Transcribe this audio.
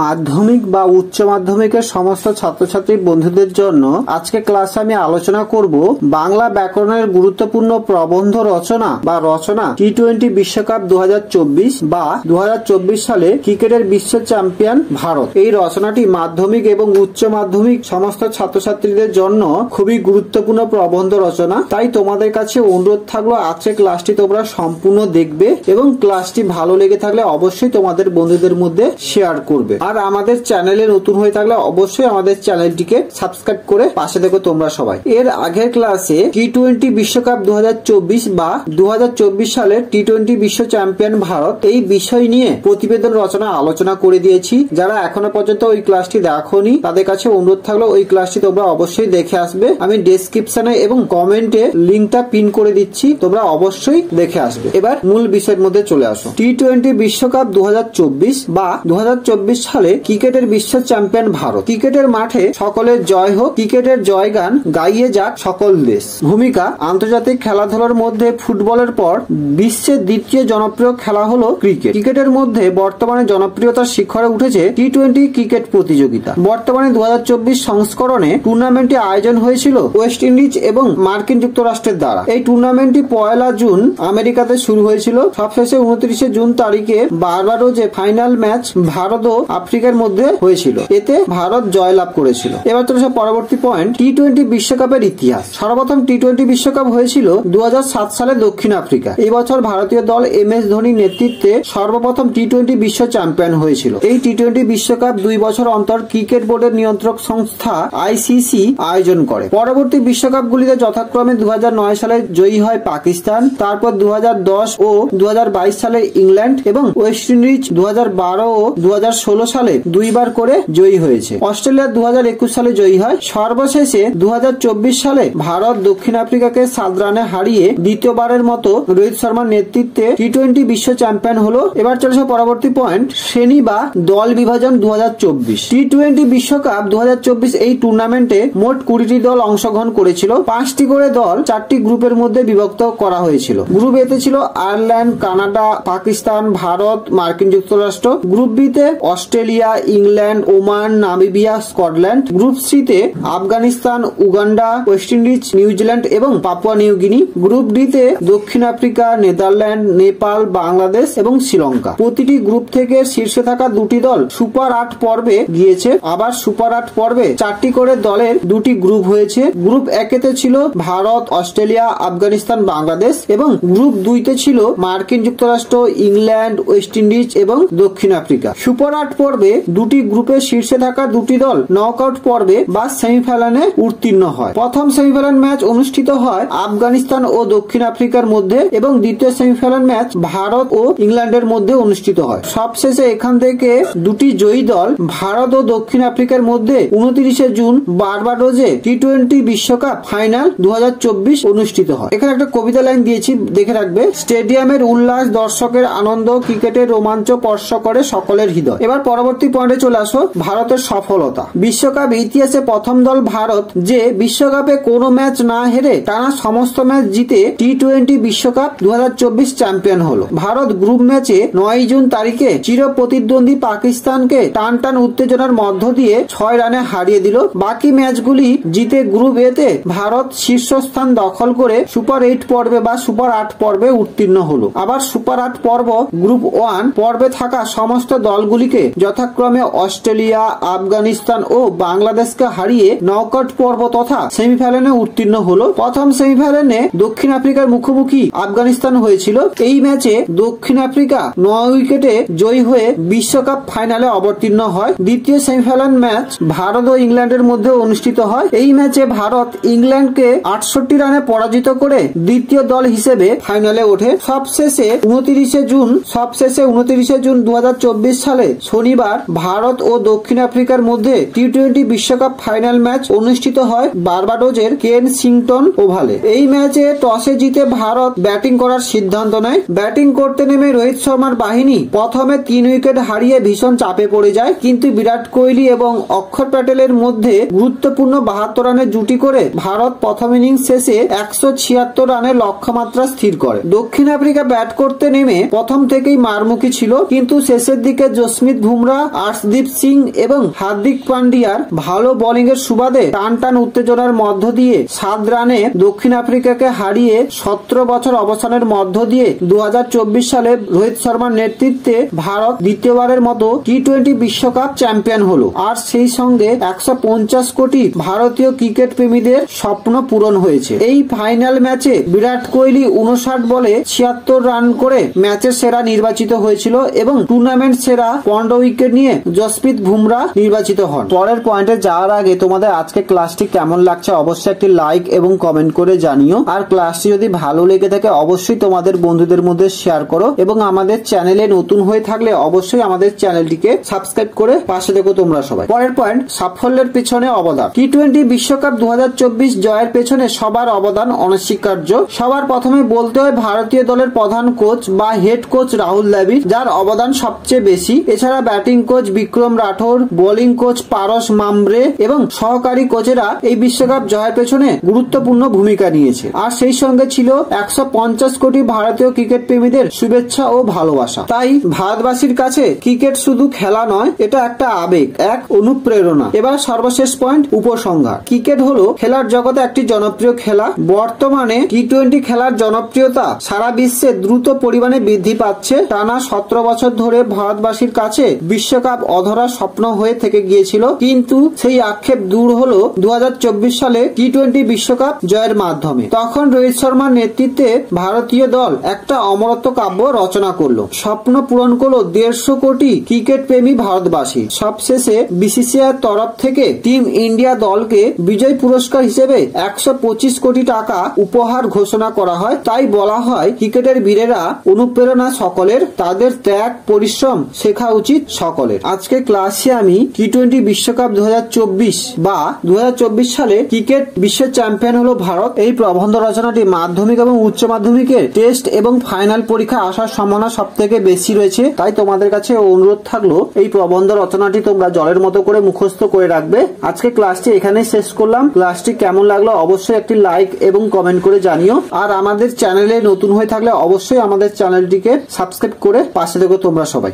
মাধ্যমিক বা উচ্চ মাধ্যমিকের সমস্ত ছাত্রছাত্রী বন্ধুদের জন্য আজকে ক্লাসে আমি আলোচনা করব বাংলা ব্যাকরণের গুরুত্বপূর্ণ প্রবন্ধ রচনা বা রচনা টি টোয়েন্টি বিশ্বকাপ দু হাজার চব্বিশ বা দুহাজার চব্বিশ সালে ক্রিকেটের বিশ্ব চ্যাম্পিয়ন ভারত। এই রচনাটি মাধ্যমিক এবং উচ্চ মাধ্যমিক সমস্ত ছাত্রছাত্রীদের জন্য খুবই গুরুত্বপূর্ণ প্রবন্ধ রচনা। তাই তোমাদের কাছে অনুরোধ থাকল, আজকে ক্লাসটি তোমরা সম্পূর্ণ দেখবে এবং ক্লাসটি ভালো লেগে থাকলে অবশ্যই তোমাদের বন্ধুদের মধ্যে শেয়ার করবে। আর আমাদের চ্যানেলে নতুন হয়ে থাকলে অবশ্যই আমাদের চ্যানেলটিকে সাবস্ক্রাইব করে পাশে দেখো তোমরা সবাই। এর আগের ক্লাসে টি টোয়েন্টি বিশ্বকাপ দু বা দু সালে টি টোয়েন্টি বিশ্ব চ্যাম্পিয়ন ভারত এই বিষয় নিয়ে প্রতিবেদন রচনা আলোচনা করে দিয়েছি। যারা এখনও পর্যন্ত ওই ক্লাসটি দেখোনি, তাদের কাছে অনুরোধ থাকল ওই ক্লাসটি তোমরা অবশ্যই দেখে আসবে। আমি ডেসক্রিপশনে এবং কমেন্টে লিঙ্কটা পিন করে দিচ্ছি, তোমরা অবশ্যই দেখে আসবে। এবার মূল বিষয়ের মধ্যে চলে আসো। টি টোয়েন্টি বিশ্বকাপ দু হাজার চব্বিশ বা দুহাজার চব্বিশ সালে ক্রিকেটের বিশ্ব চ্যাম্পিয়ন ভারত। ক্রিকেটের মাঠে সকলের জয় হোক, ক্রিকেটের জয়গান গাইয়ে যাক সকল দেশ। ভূমিকা, আন্তর্জাতিক খেলাধুলার মধ্যে ফুটবলের পর বিশ্বের দ্বিতীয় জনপ্রিয় খেলা হলো ক্রিকেট। ক্রিকেটের মধ্যে বর্তমানে জনপ্রিয়তার শিখরে উঠেছে টি টোয়েন্টি ক্রিকেট প্রতিযোগিতা। বর্তমানে দু হাজার চব্বিশ সংস্করণে টুর্নামেন্টটি আয়োজন হয়েছিল ওয়েস্ট ইন্ডিজ এবং মার্কিন যুক্তরাষ্ট্রের দ্বারা। এই টুর্নামেন্টটি পয়লা জুন আমেরিকাতে শুরু হয়েছিল। সবশেষে উনত্রিশে জুন তারিখে বারবারোজে ফাইনাল ম্যাচ ভারত ও আফ্রিকার মধ্যে হয়েছিল। এতে ভারত জয়লাভ করেছিল। এবার চলেছে পরবর্তী পয়েন্ট টি টোয়েন্টি বিশ্বকাপের ইতিহাস। সর্বপ্রথম টি টোয়েন্টি বিশ্বকাপ হয়েছিল দুহাজার সাত সালে দক্ষিণ আফ্রিকা। এই বছর ভারতীয় দল এম এস ধোনির নেতৃত্বে সর্বপ্রথম টি টোয়েন্টি বিশ্ব চ্যাম্পিয়ন হয়েছিল। এই টি টোয়েন্টি বিশ্বকাপ দুই বছর অন্তর ক্রিকেট বোর্ডের নিয়ন্ত্রক সংস্থা আইসিসি আয়োজন করে। পরবর্তী বিশ্বকাপগুলিতে যথাক্রমে দু হাজার নয় সালে জয়ী হয় পাকিস্তান, তারপর দু হাজার দশ ও দু হাজার বাইশ সালে ইংল্যান্ড এবং ওয়েস্ট ইন্ডিজ দু হাজার বারো ও দু হাজার ষোলো সালে দুইবার করে জয়ী হয়েছে। অস্ট্রেলিয়া দু হাজার একুশ সালে জয়ী হয়। সর্বশেষে দু হাজার চব্বিশ সালে ভারত দক্ষিণ আফ্রিকাকে সাত রানে হারিয়ে দ্বিতীয়বারের মতো রোহিত শর্মার নেতৃত্বে টি টোয়েন্টি বিশ্ব চ্যাম্পিয়ন হলো। এবার চলেছে পরবর্তী পয়েন্ট শ্রেণি বা দল বিভাজন দু টি টোয়েন্টি বিশ্বকাপ দু হাজার চব্বিশ এই টুর্নামেন্টে মোট কুড়িটি দল অংশগ্রহণ করেছিল। পাঁচটি করে দল চারটি গ্রুপের মধ্যে বিভক্ত করা হয়েছিল। গ্রুপ এতে ছিল আয়ারল্যান্ড, কানাডা, পাকিস্তান, ভারত, মার্কিন যুক্তরাষ্ট্র। গ্রুপ বিতে Australia England, Oman, Namibia, Scotland, group সিতে Afghanistan, Uganda, West Indies New Zealand এবং পাপুয়া নিউগিনি গ্রুপ ডিতে দক্ষিণ আফ্রিকা, নেদারল্যান্ড, নেপাল, বাংলাদেশ এবং শ্রীলঙ্কা। প্রতিটি গ্রুপ থেকে শীর্ষে থাকা দুটি দল সুপার আট পর্বে গিয়েছে। আবার সুপার আট পর্বে চারটি করে দলের দুটি গ্রুপ হয়েছে। গ্রুপ একেতে ছিল ভারত, অস্ট্রেলিয়া, আফগানিস্তান, বাংলাদেশ এবং গ্রুপ দুইতে ছিল মার্কিন যুক্তরাষ্ট্র, ইংল্যান্ড, ওয়েস্ট ইন্ডিজ এবং দক্ষিণ আফ্রিকা। সুপার আট পর্বে দুটি গ্রুপের শীর্ষে থাকা দুটি দল নক আউট পর্বে বা সেমিফাইনালে উত্তীর্ণ হয়। প্রথম সেমিফাইনাল ম্যাচ অনুষ্ঠিত হয় আফগানিস্তান ও দক্ষিণ আফ্রিকার মধ্যে এবং দ্বিতীয় সেমিফাইনাল ম্যাচ ভারত ও ইংল্যান্ডের মধ্যে অনুষ্ঠিত হয়। সবশেষে এখান থেকে দুটি জয়ী দল ভারত ও দক্ষিণ আফ্রিকার মধ্যে উনত্রিশে জুন বারবাডোজে টি টোয়েন্টি বিশ্বকাপ ফাইনাল দু হাজার চব্বিশ অনুষ্ঠিত হয়। এখানে একটা কবিতা লাইন দিয়েছি, দেখে রাখবে। স্টেডিয়ামের উল্লাস দর্শকের আনন্দ, ক্রিকেটের রোমাঞ্চ স্পর্শ করে সকলের হৃদয়। এবার পরবর্তী পয়েন্টে চলে আসো ভারতের সফলতা। বিশ্বকাপ ইতিহাসে প্রথম দল ভারত যে বিশ্বকাপে কোনো ম্যাচ না হেরে টানা সমস্ত ম্যাচ জিতে টি টোয়েন্টি বিশ্বকাপ দু হাজার চব্বিশ চ্যাম্পিয়ন হলো। ভারত গ্রুপ ম্যাচে নয় জুন তারিখে চির প্রতিদ্বন্দ্বী পাকিস্তানকে টান টান উত্তেজনার মধ্য দিয়ে ছয় রানে হারিয়ে দিল। বাকি ম্যাচগুলি জিতে গ্রুপ এতে ভারত শীর্ষস্থান দখল করে সুপার এইট পর্বে বা সুপার আট পর্বে উত্তীর্ণ হলো। আবার সুপার আট পর্ব গ্রুপ ওয়ান পর্বে থাকা সমস্ত দলগুলিকে যথাক্রমে অস্ট্রেলিয়া, আফগানিস্তান ও বাংলাদেশকে হারিয়ে নকআউট পর্ব তথা সেমিফাইনালে উত্তীর্ণ হলো। প্রথম সেমিফাইনালে দক্ষিণ আফ্রিকার মুখোমুখি আফগানিস্তান হয়েছিল। এই ম্যাচে দক্ষিণ আফ্রিকা নয় উইকেটে জয়ী হয়ে বিশ্বকাপ ফাইনালে অবতীর্ণ হয়। দ্বিতীয় সেমিফাইনাল ম্যাচ ভারত ও ইংল্যান্ডের মধ্যে অনুষ্ঠিত হয়। এই ম্যাচে ভারত ইংল্যান্ডকে আটষট্টি রানে পরাজিত করে দ্বিতীয় দল হিসেবে ফাইনালে ওঠে। সবশেষে উনত্রিশে জুন, সবশেষে উনত্রিশে জুন দু হাজার চব্বিশ সালে শনিবার ভারত ও দক্ষিণ আফ্রিকার মধ্যে টি টোয়েন্টি বিশ্বকাপ ফাইনাল ম্যাচ অনুষ্ঠিত হয় বারবাডোজের কেন সিংটন ওভালে। এই ম্যাচে টসে জিতে ভারত ব্যাটিং করার সিদ্ধান্ত নেয়। ব্যাটিং করতে নেমে রোহিত শর্মার বাহিনী প্রথমে তিন উইকেট হারিয়ে ভীষণ চাপে পড়ে যায়, কিন্তু বিরাট কোহলি এবং অক্ষর প্যাটেলের মধ্যে গুরুত্বপূর্ণ বাহাত্তর রানের জুটি করে ভারত প্রথম ইনিংস শেষে একশো ছিয়াত্তর রানের লক্ষ্যমাত্রা স্থির করে। দক্ষিণ আফ্রিকা ব্যাট করতে নেমে প্রথম থেকেই মারমুখী ছিল, কিন্তু শেষের দিকে জসমিত ভুম বুমরা, আর্শদীপ সিং এবং হার্দিক পান্ডিয়ার ভালো বোলিং এর সুবাদে টান টান উত্তেজনার মধ্য দিয়ে সাত রানে দক্ষিণ আফ্রিকাকে হারিয়ে সতেরো বছর অবসানের মধ্য দিয়ে দু হাজার চব্বিশ সালে রোহিত শর্মার নেতৃত্বে ভারত দ্বিতীয়বারের মতো টি টোয়েন্টি বিশ্বকাপ চ্যাম্পিয়ন হলো। আর সেই সঙ্গে একশো পঞ্চাশ কোটি ভারতীয় ক্রিকেট প্রেমীদের স্বপ্ন পূরণ হয়েছে। এই ফাইনাল ম্যাচে বিরাট কোহলি উনষাট বলে ছিয়াত্তর রান করে ম্যাচের সেরা নির্বাচিত হয়েছিল এবং টুর্নামেন্ট সেরা পনেরো উইকেট নিয়ে জসপ্রীত বুমরা নির্বাচিত হন। পরের পয়েন্টে যাওয়ার আগে তোমাদের আজকে ক্লাসটি কেমন লাগছে অবশ্যই একটি লাইক এবং কমেন্ট করে জানিও। আর ক্লাসটি যদি ভালো লেগে থাকে অবশ্যই তোমাদের বন্ধুদের মধ্যে শেয়ার করো এবং আমাদের চ্যানেলে নতুন হয়ে থাকলে অবশ্যই আমাদের চ্যানেলটিকে সাবস্ক্রাইব করে পাশে দেখো তোমরা সবাই। পরের পয়েন্ট সাফল্যের পেছনে অবদান। টি টোয়েন্টি বিশ্বকাপ দু হাজার চব্বিশ জয়ের পেছনে সবার অবদান অনস্বীকার্য। সবার প্রথমে বলতে হয় ভারতীয় দলের প্রধান কোচ বা হেড কোচ রাহুল দ্রাবিড়, যার অবদান সবচেয়ে বেশি। এছাড়া batting coach Vikram Rathour, bowling coach Paras Mhambrey এবং সহকারী কোচেরা এই বিশ্বকাপ জয়ের পেছনে গুরুত্বপূর্ণ ভূমিকা নিয়েছে। আর সেই সঙ্গে ছিল একশো পঞ্চাশ কোটি ভারতীয় ক্রিকেট প্রেমীদের শুভেচ্ছা ও ভালোবাসা। তাই ভারতবাসীর কাছে ক্রিকেট শুধু খেলা নয়, এটা একটা আবেগ, এক অনুপ্রেরণা। এবার সর্বশেষ পয়েন্ট, উপসংহার। ক্রিকেট হলো খেলার জগতে একটি জনপ্রিয় খেলা। বর্তমানে টি টোয়েন্টি খেলার জনপ্রিয়তা সারা বিশ্বে দ্রুত পরিমাণে বৃদ্ধি পাচ্ছে। টানা সতেরো বছর ধরে ভারতবাসীর কাছে বিশ্বকাপ অধরা স্বপ্ন হয়ে থেকে গিয়েছিল, কিন্তু সেই আক্ষেপ দূর হলো দু হাজার চব্বিশ সালে টি টোয়েন্টি বিশ্বকাপ জয়ের মাধ্যমে। তখন রোহিত শর্মার নেতৃত্বে ভারতীয় দল একটা অমরত্ব কাব্য রচনা করল। স্বপ্ন পূরণ করল দেড়শো কোটি ক্রিকেট প্রেমী ভারতবাসী। সবশেষে বিসিসিআই তরফ থেকে টিম ইন্ডিয়া দলকে বিজয় পুরস্কার হিসেবে একশো পঁচিশ কোটি টাকা উপহার ঘোষণা করা হয়। তাই বলা হয়, ক্রিকেটের বীরেরা অনুপ্রেরণা সকলের, তাদের ত্যাগ, পরিশ্রম শেখা উচিত সকলের। আজকে ক্লাসে আমি টি টোয়েন্টি বিশ্বকাপ দু হাজার চব্বিশ বা দু হাজার চব্বিশ সালে ক্রিকেট বিশ্বের চ্যাম্পিয়ন হলো ভারত। এই প্রবন্ধ রচনাটি মাধ্যমিক এবং উচ্চ মাধ্যমিকের টেস্ট এবং ফাইনাল পরীক্ষা আসার সম্ভাবনা সব থেকে বেশি রয়েছে, তাই তোমাদের কাছে অনুরোধ থাকল, এই প্রবন্ধ রচনাটি তোমরা জলের মতো করে মুখস্থ করে রাখবে। আজকে ক্লাসটি এখানে শেষ করলাম। ক্লাসটি কেমন লাগল অবশ্যই একটি লাইক এবং কমেন্ট করে জানিও। আর আমাদের চ্যানেলে নতুন হয়ে থাকলে অবশ্যই আমাদের চ্যানেলটিকে সাবস্ক্রাইব করে পাশে দেখো তোমরা সবাই।